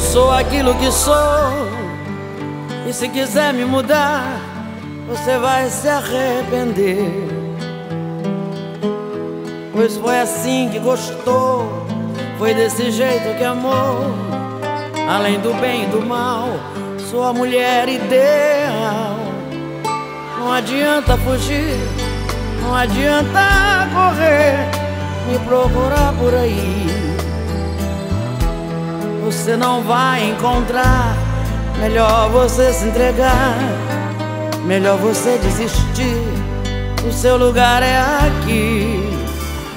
sou aquilo que sou. E se quiser me mudar, você vai se arrepender. Pois foi assim que gostou, foi desse jeito que amou. Além do bem e do mal, sou a mulher ideal. Não adianta fugir, não adianta correr, me procurar por aí você não vai encontrar. Melhor você se entregar, melhor você desistir. O seu lugar é aqui.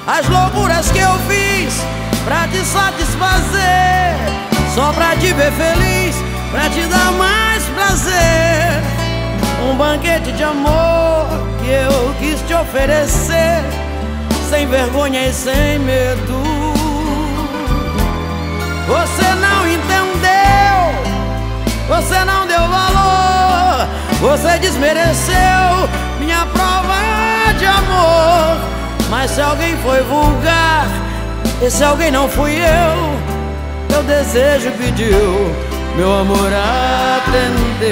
As loucuras que eu fiz pra te satisfazer, só pra te ver feliz, pra te dar mais prazer. Um banquete de amor que eu quis te oferecer, sem vergonha e sem medo. Você desmereceu minha prova de amor. Mas se alguém foi vulgar, e se alguém não fui eu, meu desejo pediu, meu amor atendeu.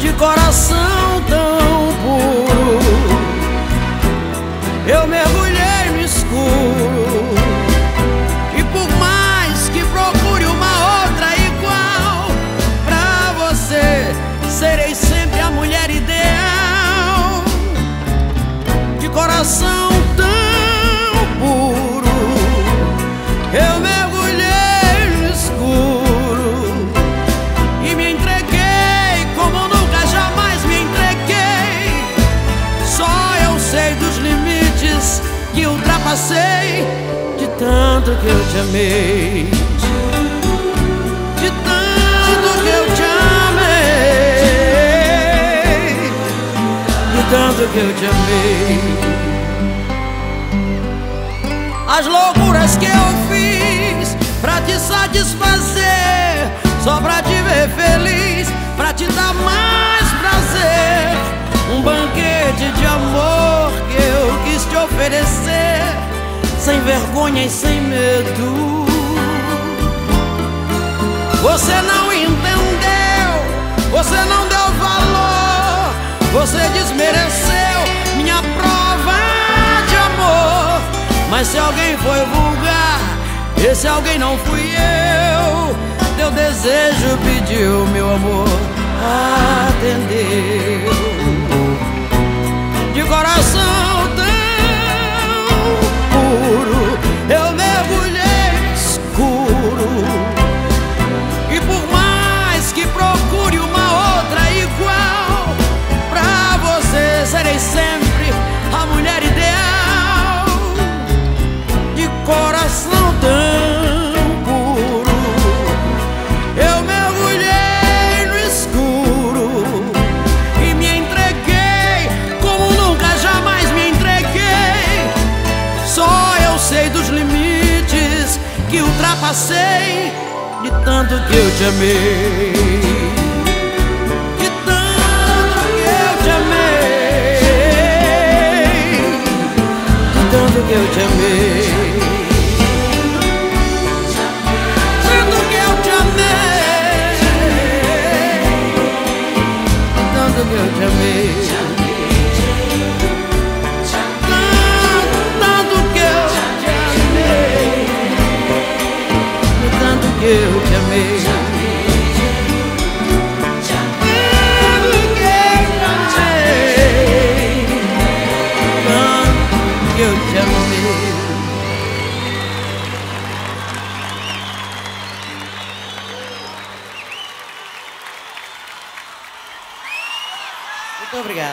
De coração tão puro, coração tão puro Eu mergulhei no escuro E me entreguei como nunca jamais me entreguei. Só eu sei dos limites que ultrapassei De tanto que eu te amei Tanto que eu te amei as loucuras que eu fiz pra te satisfazer, só pra te ver feliz, pra te dar mais prazer. Um banquete de amor que eu quis te oferecer, sem vergonha e sem medo. Você não entendeu, você não deu valor, você desmereceu minha prova de amor. Mas se alguém foi vulgar, esse alguém não fui eu. Teu desejo pediu, meu amor, atendeu. De coração que ultrapassei de tanto que eu te amei. De tanto que eu te amei. De tanto que eu te amei. Muito obrigado.